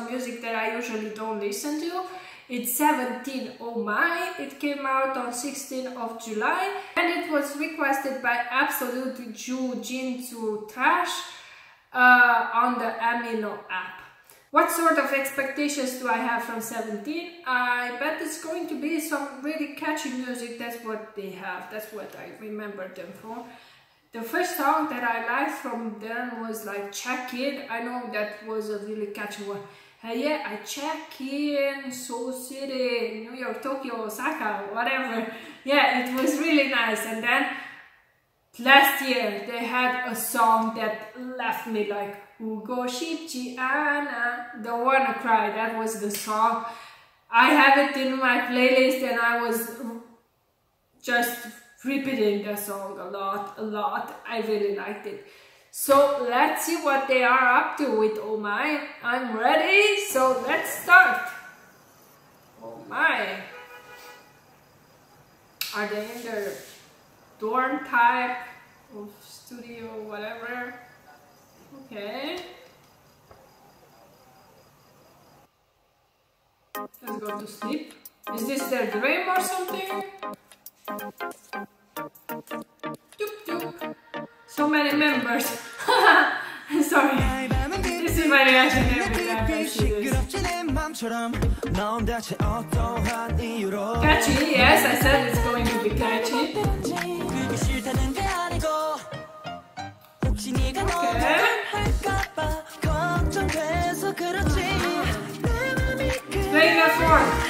some music that I usually don't listen to. It's 17 Oh My. It came out on 16th of July and it was requested by Absolute Ju Jinzu Trash uh, on the Amino app. What sort of expectations do I have from 17? I bet it's going to be some really catchy music. That's what they have. That's what I remember them for. The first song that I liked from them was like Check In. I know that was a really catchy one. Yeah, I check in Seoul City, New York, Tokyo, Osaka, whatever. Yeah, it was really nice. And then last year they had a song that left me like Ugo Shipchi Anna, Don't Wanna Cry. That was the song. I have it in my playlist and I was just repeating the song a lot, a lot. I really liked it. So let's see what they are up to with Oh My. I'm ready, so let's start. Oh My. Are they in their dorm type of studio, whatever? Okay. Let's go to sleep. Is this their dream or something? So many members. I'm sorry. This is my reaction every time I see this. Catchy, yes, I said it's going to be catchy. Playing that form.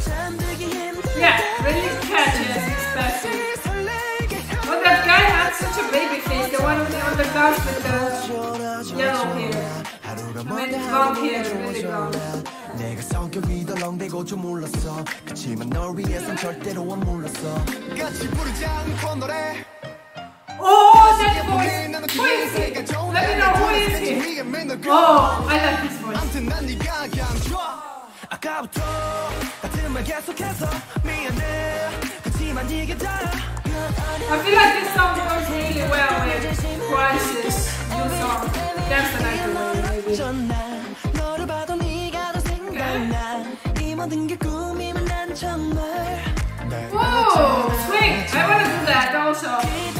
잠들기 힘들다 Yeah, really catchy as expected. But that guy had such a baby face, the one on the, on the couch with the yellow hair. I mean, blonde hair, really blonde. 내가 성격이 덜렁대고 좀 몰랐어 그치만 널 위해선 절대로 안 몰랐어 같이 부르지 않고 노래 Oh, oh that voice! Who is it? Let me know who is he. Oh, I like this voice. I feel like this song goes really well with Twice's, new song. That's an maybe. Whoa, swing! I wanna do that also.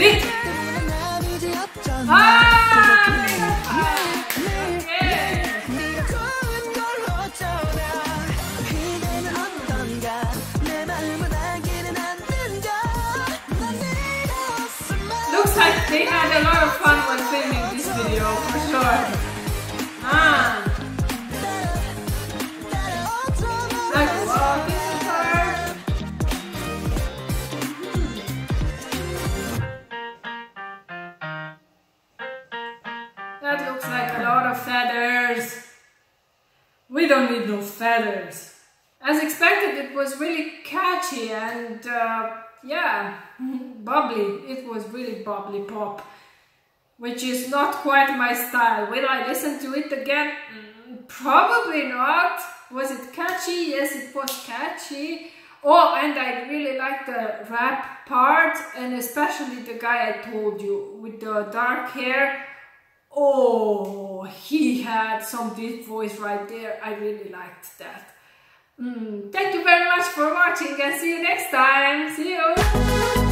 Looks like they had a lot of fun when filming this video, for sure. Ah, That looks like a lot of feathers. We don't need no feathers. As expected, it was really catchy and uh, yeah, bubbly. It was really bubbly pop, which is not quite my style. Will I listen to it again? Mm, Probably not. Was it catchy? Yes, it was catchy. Oh, and I really like the rap part, and especially the guy I told you with the dark hair. Oh, he had some deep voice right there. I really liked that. Mm, thank you very much for watching and see you next time. See you!